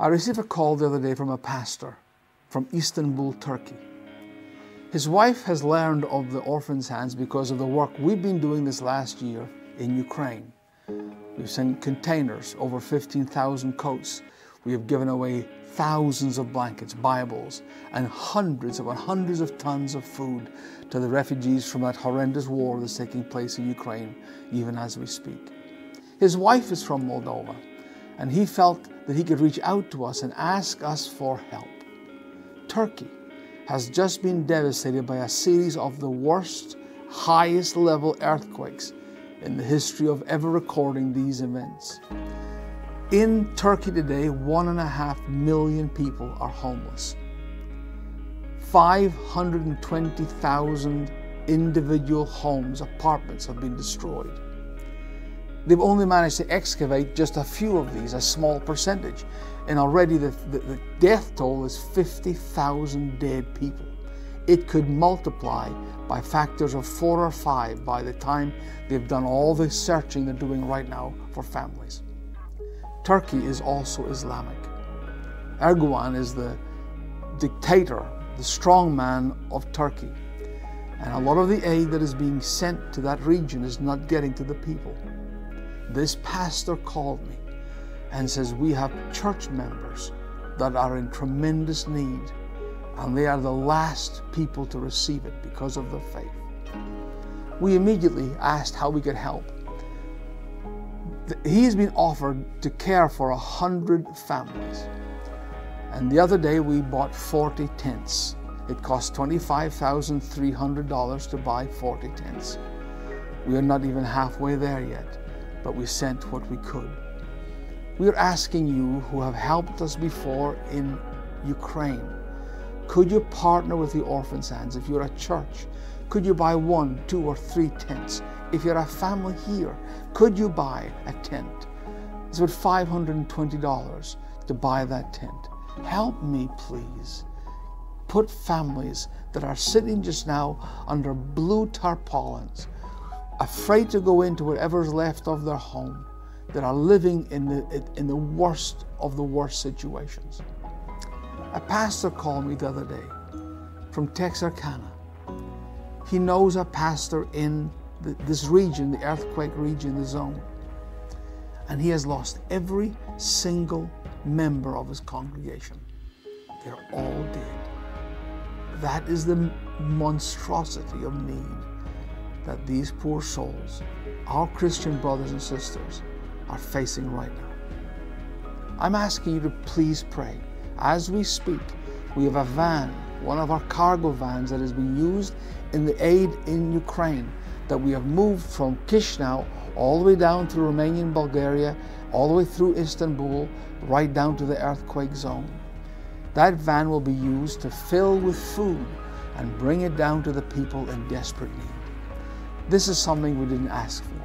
I received a call the other day from a pastor from Istanbul, Turkey. His wife has learned of the orphans' hands because of the work we've been doing this last year in Ukraine. We've sent containers, over 15,000 coats. We have given away thousands of blankets, Bibles, and hundreds upon hundreds of tons of food to the refugees from that horrendous war that's taking place in Ukraine, even as we speak. His wife is from Moldova, and he felt that he could reach out to us and ask us for help. Turkey has just been devastated by a series of the worst, highest level earthquakes in the history of ever recording these events. In Turkey today, one and a half million people are homeless. 520,000 individual homes, apartments have been destroyed. They've only managed to excavate just a few of these, a small percentage and already the, the, the death toll is 50,000 dead people. It could multiply by factors of four or five by the time they've done all the searching they're doing right now for families. Turkey is also Islamic. Erdogan is the dictator, the strong man of Turkey. And a lot of the aid that is being sent to that region is not getting to the people. This pastor called me and says, We have church members that are in tremendous need, and they are the last people to receive it because of their faith. We immediately asked how we could help. He has been offered to care for a hundred families. And the other day we bought 40 tents. It cost $25,300 to buy 40 tents. We are not even halfway there yet, but we sent what we could. We're asking you who have helped us before in Ukraine, could you partner with the Orphans' Hands? If you're a church, could you buy one, two, or three tents? If you're a family here, could you buy a tent? It's about $520 to buy that tent. Help me, please. Put families that are sitting just now under blue tarpaulins, afraid to go into whatever's left of their home that are living in the, in the worst of the worst situations. A pastor called me the other day from Texarkana. He knows a pastor in the, this region, the earthquake region, the zone. And he has lost every single member of his congregation. They're all dead. That is the monstrosity of need that these poor souls, our Christian brothers and sisters, are facing right now. I'm asking you to please pray. As we speak, we have a van, one of our cargo vans that has been used in the aid in Ukraine that we have moved from Chisinau all the way down to Romania and Bulgaria, all the way through Istanbul, right down to the earthquake zone. That van will be used to fill with food and bring it down to the people in desperate need. This is something we didn't ask for.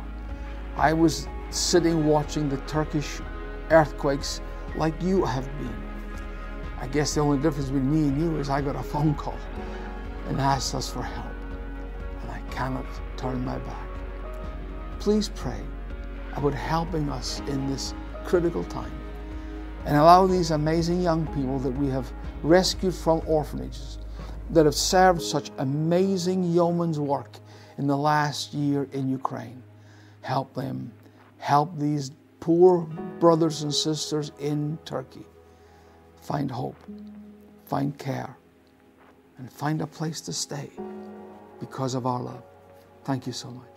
I was sitting watching the Turkish earthquakes like you have been. I guess the only difference between me and you is I got a phone call and asked us for help, and I cannot turn my back. Please pray about helping us in this critical time and allow these amazing young people that we have rescued from orphanages that have served such amazing yeoman's work in the last year in Ukraine. Help them help these poor brothers and sisters in Turkey find hope, find care, and find a place to stay because of our love. Thank you so much.